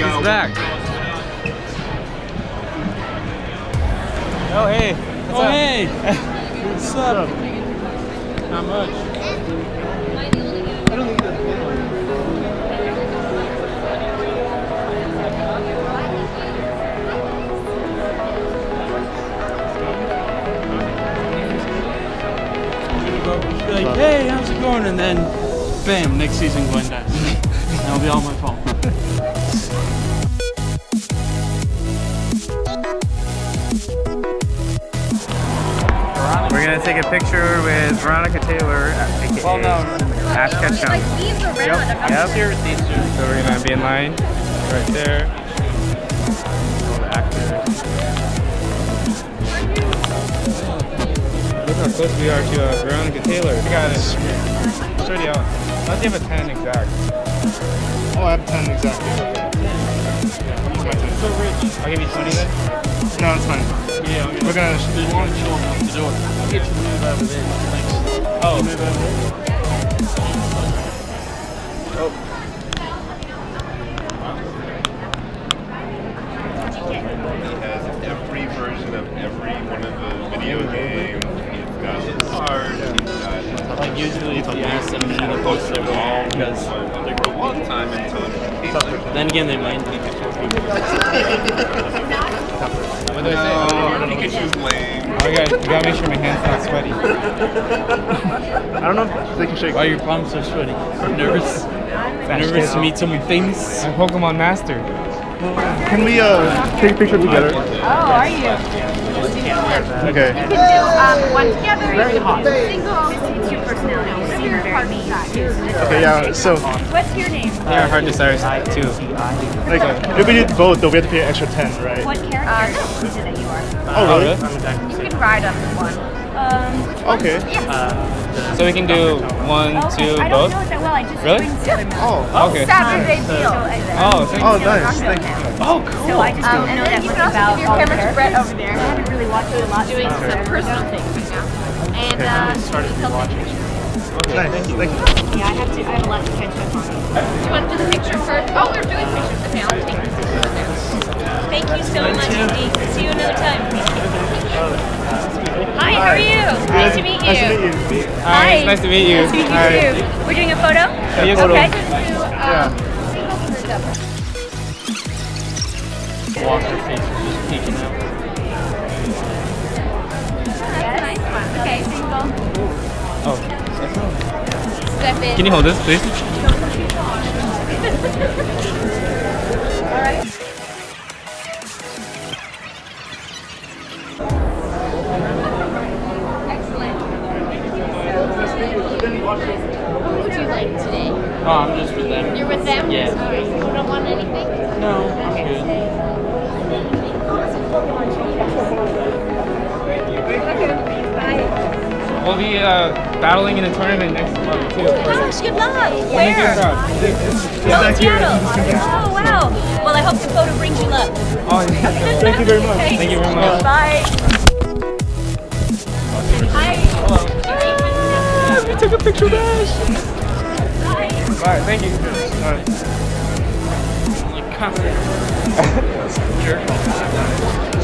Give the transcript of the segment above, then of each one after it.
He's back. Oh hey. What's Oh up? hey. What's up? Not much. Be like, hey, how's it going? And then, bam, next season Glenn dies. That'll be all my gonna take a picture with Veronica Taylor, aka Well, no. Ash Ketchum. Like. Yep. I'm Yep. Here with these two. So we're gonna be in line right there. All the actors. Look how close we are to uh, Veronica Taylor. We got it. I'll show you out. Unless you have a 10 exact. Oh, I have 10 exactly. So rich. I'll give you 20 then. No, it's fine. Yeah, I'm We're gonna. They want to show them what to do. I'll get you to move over there. Thanks. Oh. Move over there. has every version of every one of the video games. He's got the cards. He's Like usually if you ask them, then post their wall because they for a long time until then again they might be What do I say? Pikachu's lame. Oh, I got, you gotta make sure my hands not sweaty. I don't know if they can shake. Why your palms so sweaty? I'm Nervous? I'm Nervous to meet someone famous? I'm Pokemon Master. Can we uh take a picture together? Oh, are you? Okay. You can do um, one together, single. It's your personality. You seem very mean. Okay. Yeah. So What's your name? They're hard to start too. like, if we did both, though, we have to pay an extra 10, right? What character is it that you are? Oh, really? You can ride up to one. Um, Okay. yes. So we can do one, two, I don't both? know it that well. I just Really? bring Oh. Okay. Saturday deal. Oh, thank Oh, you. nice. Thank you. Oh, cool. So I just Um, don't and know then that you much can also about your all the camera to Brett over there. I haven't really watched it a lot. doing so- some personal things right now. And uh, he'll take pictures. Nice. Thank you. Thank you. Yeah, I have to. I have a lot to catch up on. Do you want to do the picture first? Oh, we're doing pictures. Okay, I'll take the picture. Thank you so much, Steve. See you another time. Nice to meet you. Nice to meet you. Hi, it's nice to meet you. Nice to meet you Hi. too. We're doing a photo? yes, photo. Okay. Um, yeah. Walk their faces just peeking out. That's a nice one. Okay, single. Oh, Step in. can you hold this, please? Who would you like today? Oh, I'm just with them. You're with them? Yeah. All right. You don't want anything? No, I'm good. We'll be uh, battling in the tournament next month too. Gosh, good luck. Where? Oh, Seattle. Oh, wow. Well, I hope the photo brings you luck. Oh. Thank you very much. Okay. Thank you very much. Bye. We took a picture with Ash. Bye. Alright, thank you. Alright.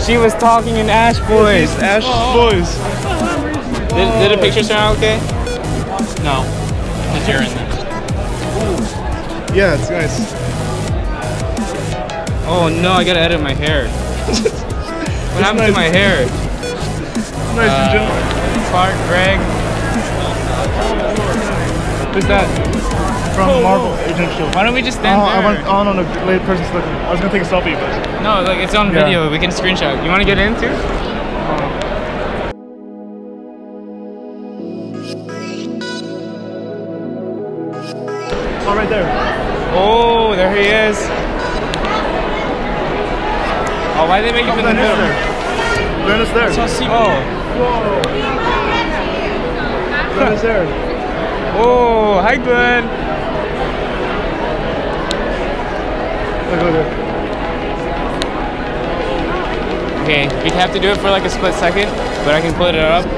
She was talking in Ash voice. Ash boys. Did, did the picture turn out okay? No. Because you're in this. Yeah, it's nice. Oh no, I gotta edit my hair. what happened to my hair? Nice Uh, to jump. Clark, Gregg. Who's that? From oh, Marvel oh. Agent Shield. Why don't we just stand Oh, I there? went on on a late person's looking. I was gonna take a selfie, but No, like it's on Yeah. video. We can screenshot. You want to get in too? oh, right there. Oh, there he is. Oh, why did they make it oh, in the Glenn is middle? there. Glenn is there. Oh, Glenn is there. Oh, hi Glenn. Okay, you have to do it for like a split second, but I can put it up. oh,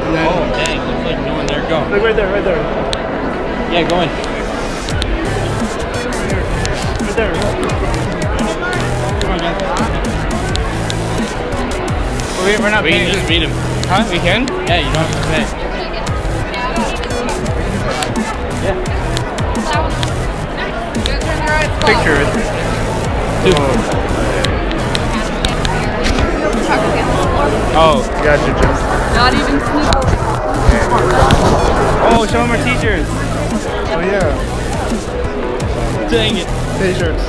dang, looks like no one there. Go. Look right there, right there. Yeah, go in. Right there. Come on, guys. We're not we can just beat him. Huh? We can? Yeah, you don't have to pay. Picture it. Oh. Gotcha, Jim. Not even sneakers. Oh, show them our t-shirts. Oh yeah, Dang it. t-shirts.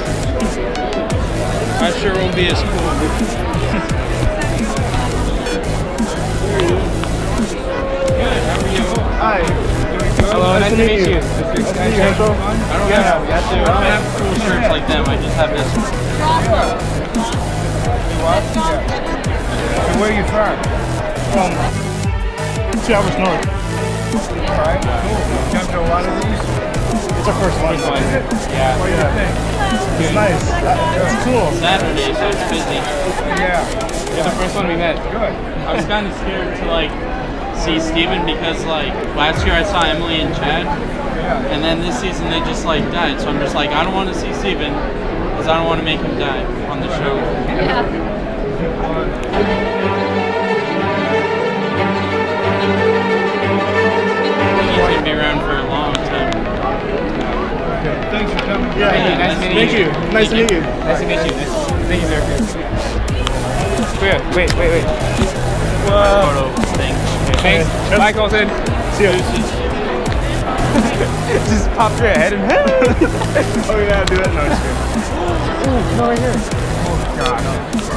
I sure won't be as cool. Hi. Hello, nice, to meet you. Nice to meet you, Hansel. I don't have, I don't have cool shirts like them. I just have this. And where are you from? From two hours north. Alright, cool. Jumped to a lot of these? It's our first one. Yeah. What do you think? It's nice. It's cool. Saturday, so it's busy. Yeah. You're the first one we met. Good. I was kind of scared to like see Steven because like last year I saw Emily and Chad, and then this season they just like died. So I'm just like I don't want to see Steven because I don't want to make him die on the show. Yeah. He's gonna be around for a long time. Thanks for coming. Yeah. Hey, nice meeting Thank you. you. Nice to meet you. Nice to meet you. Nice. Thank you, sir. Wait, wait, wait, wait. Whoa. Thanks. Yep. Bye, Colton. See ya. Just pop your head and oh yeah, do it. No, it's good.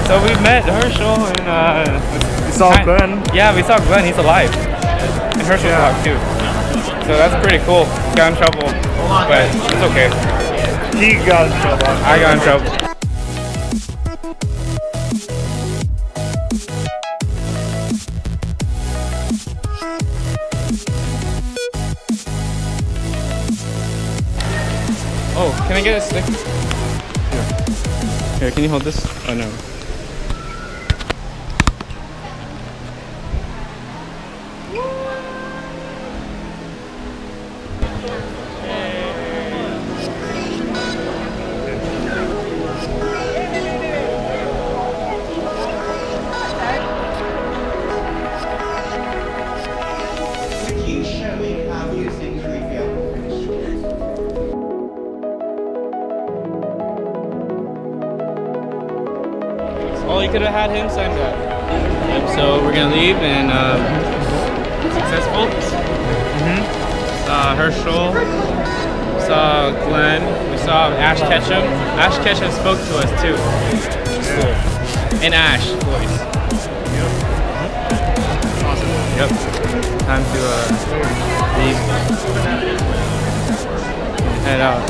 So we met Hershel and uh We saw. Glenn. yeah, we saw Glenn, he's alive. And Hershel's Yeah. alive too. So that's pretty cool. Got in trouble. But it's okay. He got in trouble. I got in trouble. Can I get a stick? Here. Here, can you hold this? Oh no. Oh, you could have had him sign that. Yep, so we're gonna leave and um, successful. Mm-hmm. Saw Hershel. Saw Glenn. We saw Ash Ketchum. Ash Ketchum spoke to us too. Cool. In Ash voice. Yep. Time to uh, leave. Head out.